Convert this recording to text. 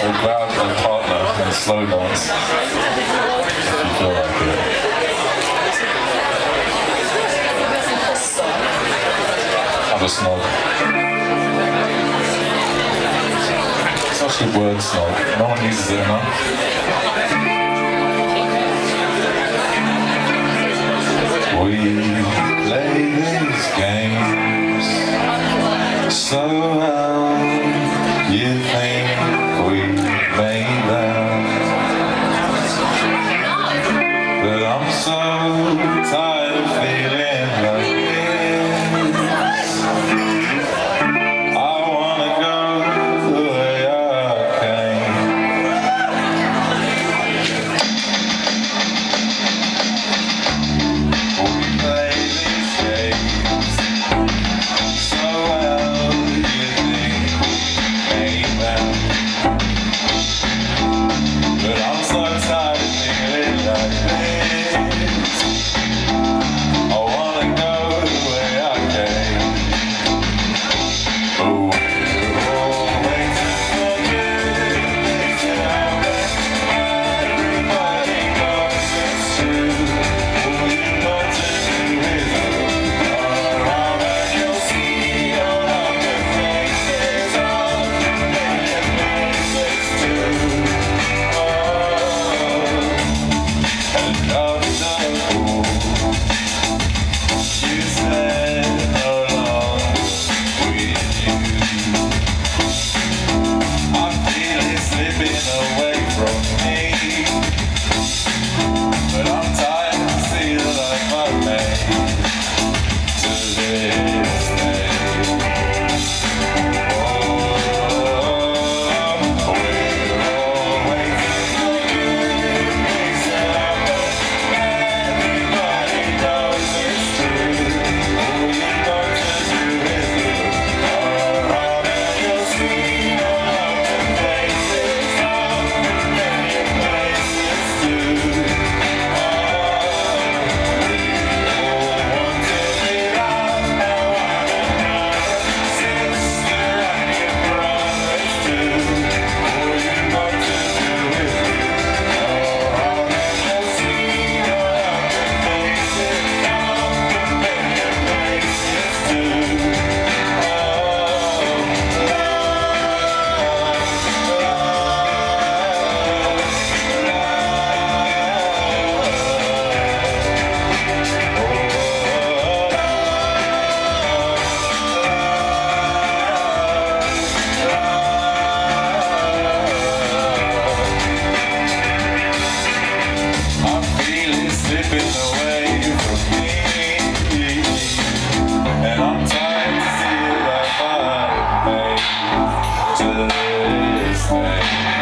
So grab partner and slow dance if you feel like it. Have a snog. It's actually word snog. No one uses it enough. We play these games so. long time. to this thing.